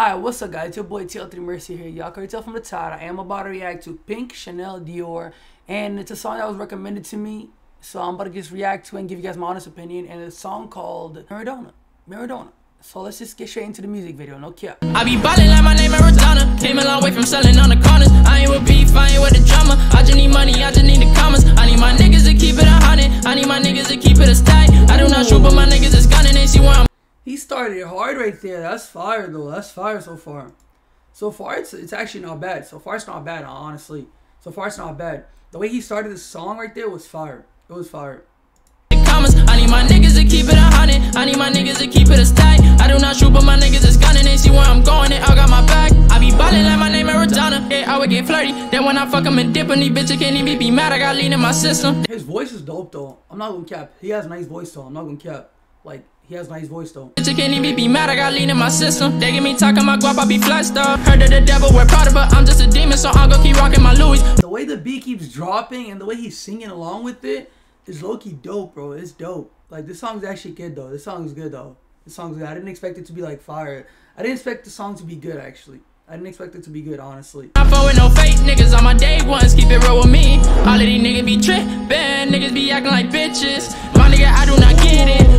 Alright, what's up guys? It's your boy TL3 Mercy here. Y'all can tell from the title, I am about to react to Pink Chanel Dior. And it's a song that was recommended to me. So I'm about to just react to and give you guys my honest opinion. And it's a song called Maradona. Maradona. So let's just get straight into the music video, no cap. I be ballin' like my name Maradona. Started hard right there. That's fire though. That's fire so far. So far it's it's actually not bad. So far it's not bad, honestly. So far it's not bad. The way he started the song right there was fire. It was fire. I need my niggas to keep it a hundred. I need my niggas to keep it a stack. I do not shoot, but my niggas is gunning. They see where I'm going, and I got my back. I be ballin' like my name Maradona. Yeah, I would get flirty. Then when I fuck 'em and dip on these bitches, can't even be mad. I got lean in my system. His voice is dope though. I'm not gonna cap. He has a nice voice though. I'm not gonna cap. Like he has nice voice though. Bitch, can't even be mad, I got lean in my system. They get me talking my guap, I be flexed up. Heard of the devil, we're proud of but I'm just a demon, so I'm gonna keep rocking my Louis. The way the beat keeps dropping and the way he's singing along with it is low key dope, bro. It's dope. Like this song's actually good though. This song is good though. This song's good. I didn't expect it to be like fire. I didn't expect the song to be good actually. I didn't expect it to be good, honestly. I'm with no fake niggas on my day ones, keep it real with me. All of these niggas be trippin', niggas be acting like bitches.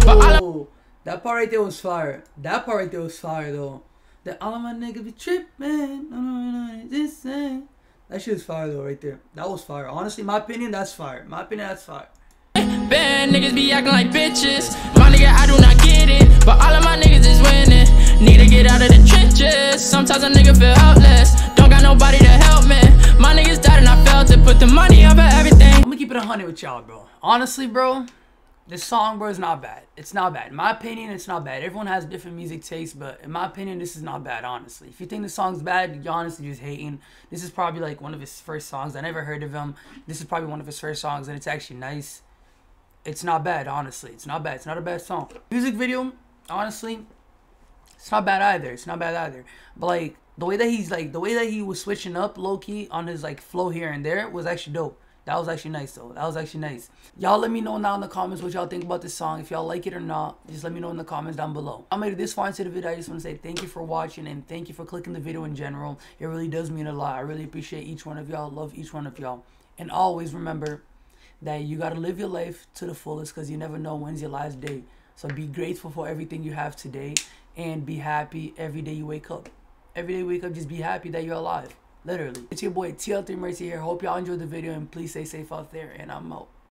But all of that part right there was fire. That part right there was fire though. That all of my niggas be tripping. No, no, no, this thing. That shit is fire though, right there. That was fire. Honestly, my opinion, that's fire. My opinion, that's fire. bad niggas be acting like bitches. My nigga, I do not get it, but all of my niggas is winning. Need to get out of the trenches. Sometimes a nigga feel helpless. Don't got nobody to help me. My niggas died and I felt it. Put the money over everything. I'm gonna keep it a hundred with y'all, bro. Honestly, bro, this song, bro, is not bad. It's not bad. In my opinion, it's not bad. Everyone has different music tastes, but in my opinion, this is not bad, honestly. If you think the song's bad, you're honestly just hating. This is probably like one of his first songs. I never heard of him. This is probably one of his first songs, and it's actually nice. It's not bad, honestly. It's not bad. It's not a bad song. Music video, honestly, it's not bad either. It's not bad either. But like the way that he's like the way that he was switching up low key on his like flow here and there was actually dope. That was actually nice though. That was actually nice. Y'all let me know now in the comments what y'all think about this song. If y'all like it or not, just let me know in the comments down below. I made it this far into the video. I just want to say thank you for watching and thank you for clicking the video in general. It really does mean a lot. I really appreciate each one of y'all. Love each one of y'all. And always remember that you gotta live your life to the fullest because you never know when's your last day. So be grateful for everything you have today and be happy every day you wake up. Every day you wake up, just be happy that you're alive. Literally. It's your boy TL3 Mercy here. Hope y'all enjoyed the video and please stay safe out there and I'm out.